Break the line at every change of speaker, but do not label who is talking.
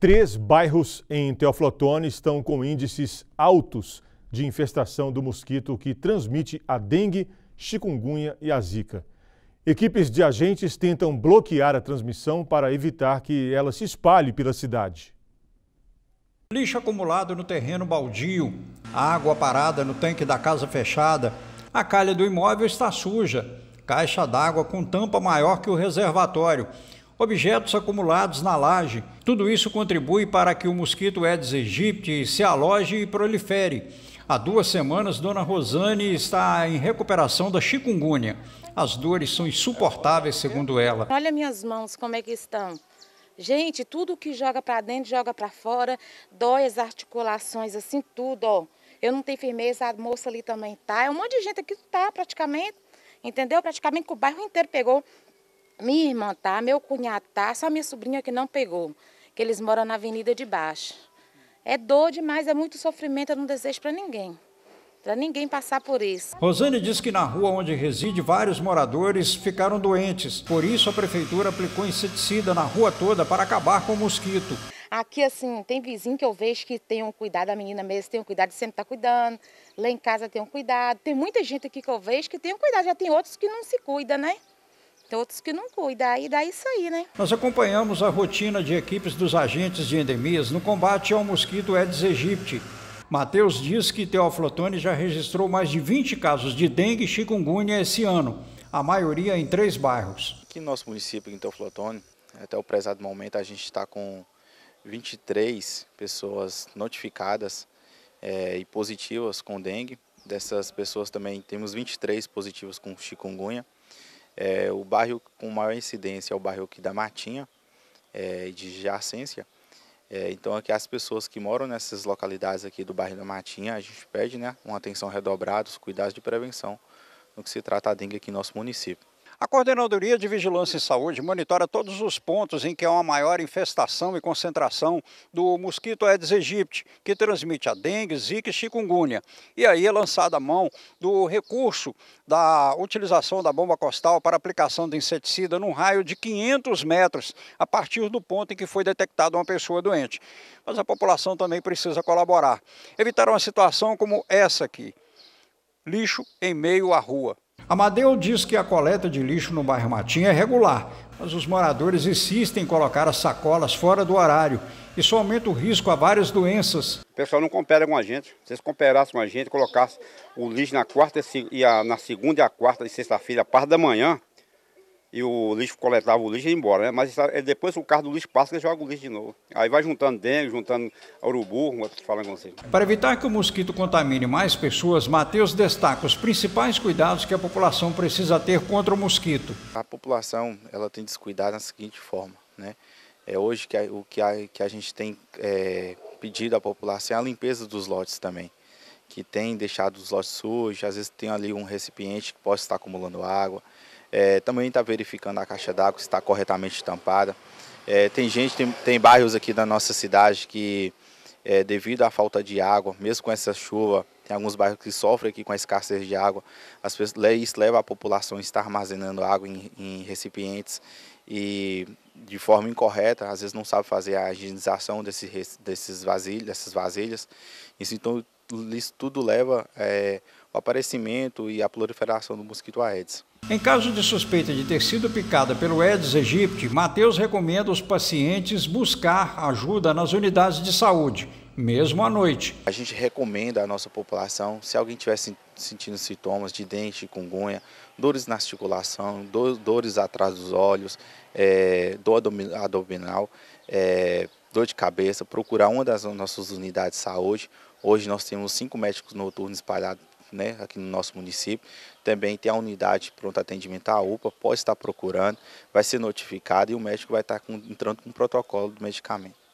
Três bairros em Teoflotone estão com índices altos de infestação do mosquito que transmite a dengue, chikungunya e a zika. Equipes de agentes tentam bloquear a transmissão para evitar que ela se espalhe pela cidade.
Lixo acumulado no terreno baldio, água parada no tanque da casa fechada, a calha do imóvel está suja, caixa d'água com tampa maior que o reservatório, objetos acumulados na laje. Tudo isso contribui para que o mosquito Aedes aegypti se aloje e prolifere. Há duas semanas, Dona Rosane está em recuperação da chikungunya. As dores são insuportáveis, segundo ela.
Olha minhas mãos, como é que estão. Gente, tudo que joga para dentro, joga para fora, dói as articulações, assim, tudo, ó. Eu não tenho firmeza, a moça ali também tá. É um monte de gente aqui que tá, praticamente, entendeu? Praticamente que o bairro inteiro pegou. Minha irmã tá, meu cunhado tá, só minha sobrinha que não pegou, que eles moram na Avenida de Baixo. É dor demais, é muito sofrimento, eu não desejo para ninguém para ninguém passar por isso.
Rosane diz que na rua onde reside vários moradores ficaram doentes. Por isso a prefeitura aplicou inseticida na rua toda para acabar com o mosquito.
Aqui assim, tem vizinho que eu vejo que tem um cuidado, a menina mesmo tem um cuidado, sempre está cuidando. Lá em casa tem um cuidado. Tem muita gente aqui que eu vejo que tem um cuidado, já tem outros que não se cuida, né? Tem outros que não cuidam, aí dá isso aí, né?
Nós acompanhamos a rotina de equipes dos agentes de endemias no combate ao mosquito Aedes aegypti. Matheus diz que Teoflotone já registrou mais de 20 casos de dengue e chikungunya esse ano, a maioria em três bairros.
Aqui no nosso município, em Teoflotone, até o prezado momento, a gente está com 23 pessoas notificadas é, e positivas com dengue. Dessas pessoas também temos 23 positivas com chikungunya. É, o bairro com maior incidência é o bairro aqui da Matinha, é, de Jacência, é, então aqui as pessoas que moram nessas localidades aqui do bairro da Matinha, a gente pede né, uma atenção redobrada, os cuidados de prevenção no que se trata a dengue aqui no nosso município.
A Coordenadoria de Vigilância e Saúde monitora todos os pontos em que há uma maior infestação e concentração do mosquito Aedes aegypti, que transmite a dengue, zika e chikungunya. E aí é lançada a mão do recurso da utilização da bomba costal para aplicação de inseticida num raio de 500 metros, a partir do ponto em que foi detectada uma pessoa doente. Mas a população também precisa colaborar. Evitar uma situação como essa aqui, lixo em meio à rua. Amadeu diz que a coleta de lixo no bairro Matinha é regular, mas os moradores insistem em colocar as sacolas fora do horário. Isso aumenta o risco a várias doenças.
O pessoal não coopera com a gente. Se eles cooperassem com a gente, colocassem o lixo na quarta e a, na segunda e a quarta de sexta-feira, a parte da manhã, e o lixo coletava o lixo e ia embora, né? Mas é depois o carro do lixo passa, ele joga o lixo de novo. Aí vai juntando dengue, juntando urubu, como eu tô falando com você.
Para evitar que o mosquito contamine mais pessoas, Matheus destaca os principais cuidados que a população precisa ter contra o mosquito.
A população ela tem descuidado da seguinte forma, né? É hoje que a, o que a, que a gente tem é, pedido à população é a limpeza dos lotes também que tem deixado os lotes sujos, às vezes tem ali um recipiente que pode estar acumulando água. É, também está verificando a caixa d'água se está corretamente tampada. É, tem gente, tem, tem bairros aqui da nossa cidade que, é, devido à falta de água, mesmo com essa chuva, tem alguns bairros que sofrem aqui com a escassez de água. As pessoas, isso leva a população a estar armazenando água em, em recipientes e de forma incorreta, às vezes não sabe fazer a higienização desse, desses vasilhas, dessas vasilhas. Isso, então, isso tudo leva é, o aparecimento e a proliferação do mosquito Aedes.
Em caso de suspeita de ter sido picada pelo Aedes aegypti, Mateus recomenda aos pacientes buscar ajuda nas unidades de saúde, mesmo à noite.
A gente recomenda à nossa população, se alguém estiver sentindo sintomas de dente, cungunha, dores na articulação, dores atrás dos olhos, é, dor abdominal, é, dor de cabeça, procurar uma das nossas unidades de saúde. Hoje nós temos cinco médicos noturnos espalhados né, aqui no nosso município. Também tem a unidade pronto atendimento, a UPA, pode estar procurando, vai ser notificado e o médico vai estar com, entrando com o protocolo do medicamento.